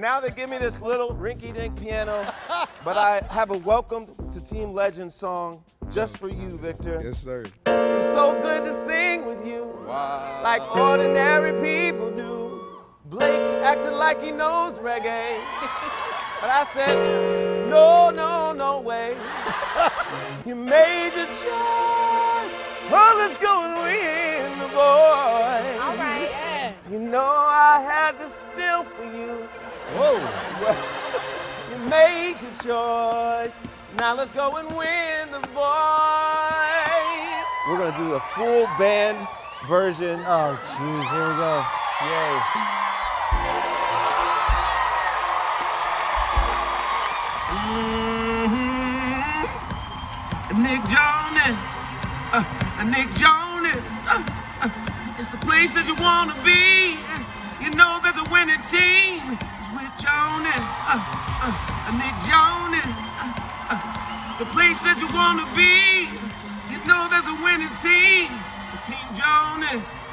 now they give me this little rinky-dink piano, but I have a welcome to Team Legend song just for you, Victor. Yes, sir. It's so good to sing with you, Wow. like ordinary people do. Blake acting like he knows reggae, but I said, no, no, no way. you made your choice. Oh, let's go and win the voice. All right. You know I had to steal for you. Whoa. You made your choice. Now let's go and win the voice. We're gonna do the full band version. Oh, jeez. Here we go. Yay. Nick Jonas, uh, Nick Jonas. Uh, uh, it's the place that you wanna be. You know that the winning team is with Jonas, uh, uh, Jonas. Uh, uh, the place that you wanna be. You know that the winning team is Team Jonas.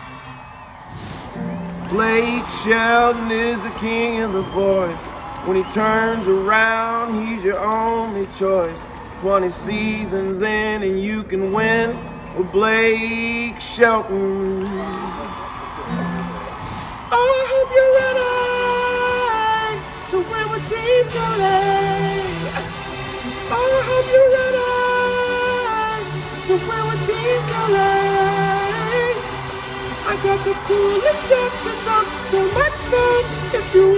Blake Shelton is the king of the boys. When he turns around, he's your only choice. 20 seasons in, and you can win with Blake Shelton. Oh, Team I hope you're ready to win with Team. I got the coolest jackets on, so much fun if you